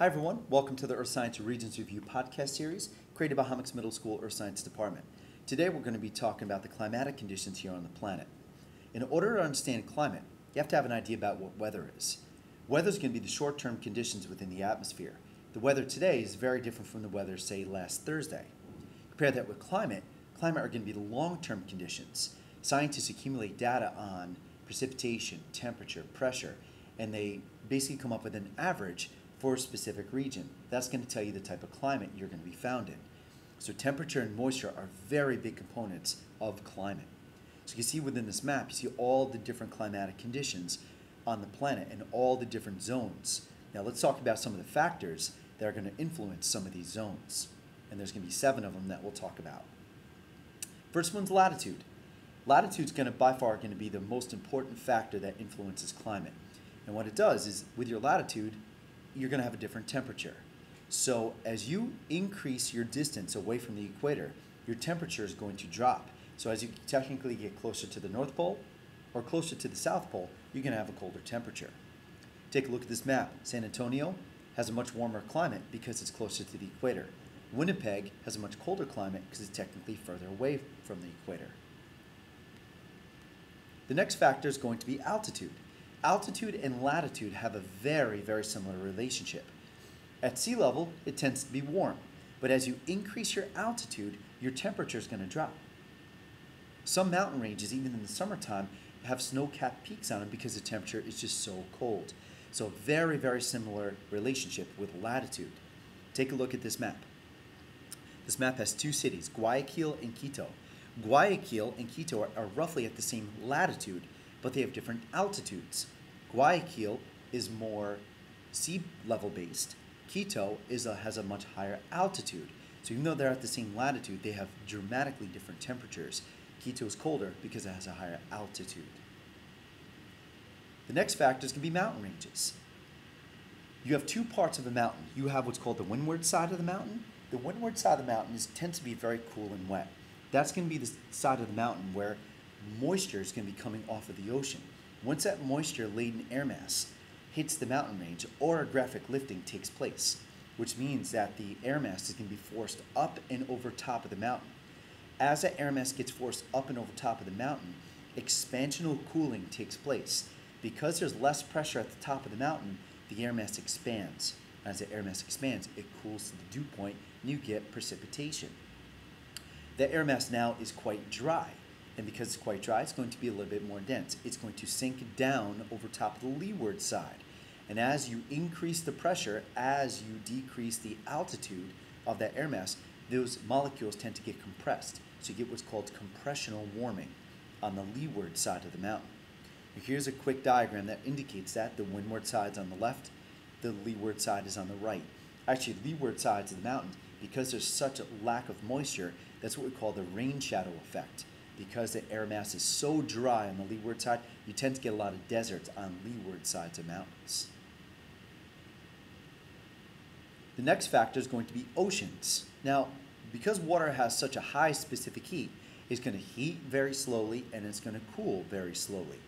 Hi, everyone. Welcome to the Earth Science Regions Review podcast series created by Hommocks Middle School Earth Science Department. Today, we're going to be talking about the climatic conditions here on the planet. In order to understand climate, you have to have an idea about what weather is. Weather is going to be the short term conditions within the atmosphere. The weather today is very different from the weather, say, last Thursday. Compare that with climate, climate are going to be the long term conditions. Scientists accumulate data on precipitation, temperature, pressure, and they basically come up with an average for a specific region. That's going to tell you the type of climate you're going to be found in. So temperature and moisture are very big components of climate. So you can see within this map, you see all the different climatic conditions on the planet and all the different zones. Now let's talk about some of the factors that are going to influence some of these zones. And there's going to be seven of them that we'll talk about. First one's latitude. Latitude is going to by far going to be the most important factor that influences climate. And what it does is with your latitude, you're going to have a different temperature. So as you increase your distance away from the equator, your temperature is going to drop. So as you technically get closer to the North Pole or closer to the South Pole, you're going to have a colder temperature. Take a look at this map. San Antonio has a much warmer climate because it's closer to the equator. Winnipeg has a much colder climate because it's technically further away from the equator. The next factor is going to be altitude. Altitude and latitude have a very, very similar relationship. At sea level, it tends to be warm, but as you increase your altitude, your temperature is going to drop. Some mountain ranges, even in the summertime, have snow-capped peaks on them because the temperature is just so cold. So very, very similar relationship with latitude. Take a look at this map. This map has two cities, Guayaquil and Quito. Guayaquil and Quito are, are roughly at the same latitude, but they have different altitudes. Guayaquil is more sea level based. Quito is a, has a much higher altitude. So even though they're at the same latitude, they have dramatically different temperatures. Quito is colder because it has a higher altitude. The next factors can be mountain ranges. You have two parts of a mountain. You have what's called the windward side of the mountain. The windward side of the mountain is, tends to be very cool and wet. That's going to be the side of the mountain where moisture is going to be coming off of the ocean. Once that moisture laden air mass hits the mountain range, orographic lifting takes place, which means that the air mass is going to be forced up and over top of the mountain. As that air mass gets forced up and over top of the mountain, expansional cooling takes place. Because there's less pressure at the top of the mountain, the air mass expands. As the air mass expands, it cools to the dew point and you get precipitation. The air mass now is quite dry. And because it's quite dry, it's going to be a little bit more dense. It's going to sink down over top of the leeward side. And as you increase the pressure, as you decrease the altitude of that air mass, those molecules tend to get compressed. So you get what's called compressional warming on the leeward side of the mountain. Here's a quick diagram that indicates that. The windward side's on the left, the leeward side is on the right. Actually, leeward sides of the mountain, because there's such a lack of moisture, that's what we call the rain shadow effect because the air mass is so dry on the leeward side, you tend to get a lot of deserts on leeward sides of mountains. The next factor is going to be oceans. Now, because water has such a high specific heat, it's going to heat very slowly and it's going to cool very slowly.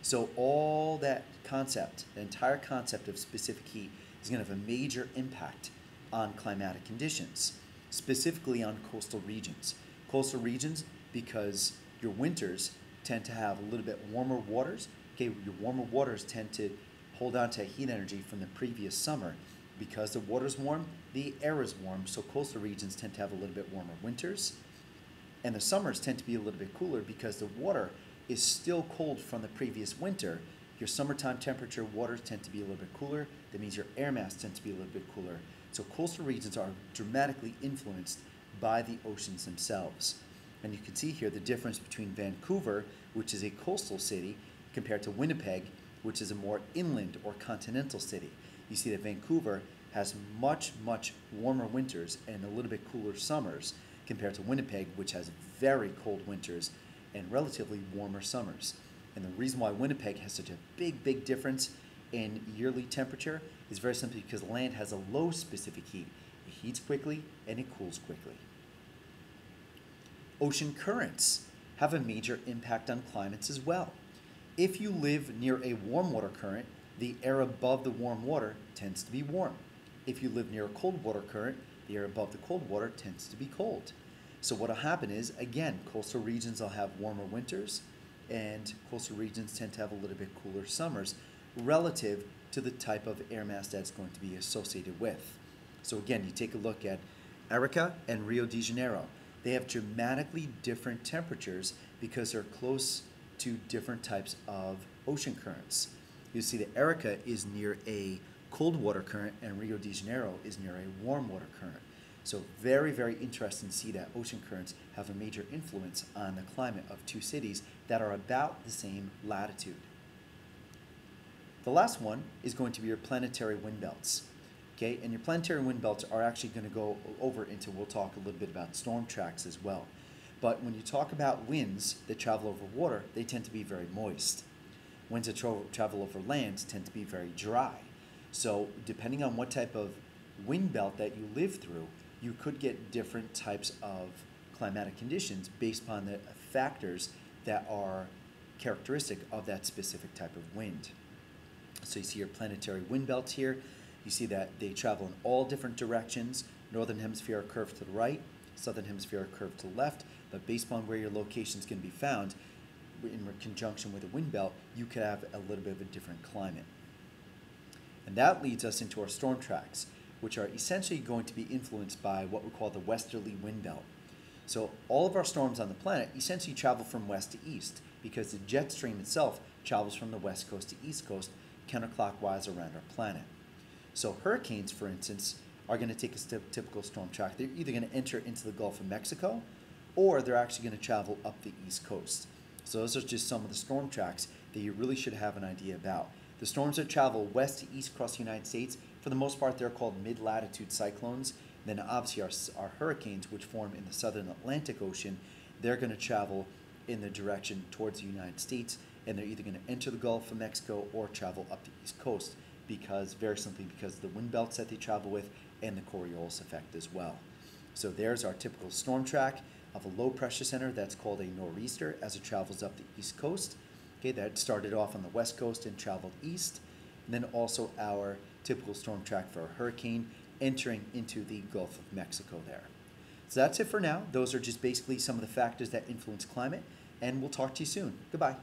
So all that concept, the entire concept of specific heat, is going to have a major impact on climatic conditions, specifically on coastal regions. Coastal regions because your winters tend to have a little bit warmer waters. Okay, your warmer waters tend to hold on to heat energy from the previous summer. Because the water's warm, the air is warm, so coastal regions tend to have a little bit warmer winters. And the summers tend to be a little bit cooler because the water is still cold from the previous winter. Your summertime temperature waters tend to be a little bit cooler. That means your air mass tends to be a little bit cooler. So coastal regions are dramatically influenced by the oceans themselves. And you can see here the difference between Vancouver, which is a coastal city, compared to Winnipeg, which is a more inland or continental city. You see that Vancouver has much, much warmer winters and a little bit cooler summers compared to Winnipeg, which has very cold winters and relatively warmer summers. And the reason why Winnipeg has such a big, big difference in yearly temperature is very simply because land has a low specific heat. It heats quickly and it cools quickly. Ocean currents have a major impact on climates as well. If you live near a warm water current, the air above the warm water tends to be warm. if you live near a cold water current, the air above the cold water tends to be cold. So what'll happen is, again, coastal regions will have warmer winters, and coastal regions tend to have a little bit cooler summers relative to the type of air mass that's going to be associated with. So again, you take a look at Arica and Rio de Janeiro. They have dramatically different temperatures because they're close to different types of ocean currents. You see that Arica is near a cold water current and Rio de Janeiro is near a warm water current. So very, very interesting to see that ocean currents have a major influence on the climate of two cities that are about the same latitude. The last one is going to be your planetary wind belts. Okay, and your planetary wind belts are actually going to go over into, we'll talk a little bit about storm tracks as well. But when you talk about winds that travel over water, they tend to be very moist. Winds that tra- travel over land tend to be very dry. So, depending on what type of wind belt that you live through, you could get different types of climatic conditions based upon the factors that are characteristic of that specific type of wind. So, you see your planetary wind belts here. You see that they travel in all different directions. Northern hemisphere are curved to the right, southern hemisphere are curved to the left, but based on where your locations can be found, in conjunction with a wind belt, you could have a little bit of a different climate. And that leads us into our storm tracks, which are essentially going to be influenced by what we call the westerly wind belt. So all of our storms on the planet essentially travel from west to east because the jet stream itself travels from the west coast to east coast counterclockwise around our planet. So hurricanes, for instance, are going to take a typical storm track. They're either going to enter into the Gulf of Mexico or they're actually going to travel up the east coast. So those are just some of the storm tracks that you really should have an idea about. The storms that travel west to east across the United States, for the most part, they're called mid-latitude cyclones. Then obviously our, our hurricanes, which form in the southern Atlantic Ocean, they're going to travel in the direction towards the United States, and they're either going to enter the Gulf of Mexico or travel up the east coast because, very simply, because the wind belts that they travel with and the Coriolis effect as well. So there's our typical storm track of a low pressure center that's called a nor'easter as it travels up the east coast. Okay, that started off on the west coast and traveled east. And then also our typical storm track for a hurricane entering into the Gulf of Mexico there. So that's it for now. Those are just basically some of the factors that influence climate, and we'll talk to you soon. Goodbye.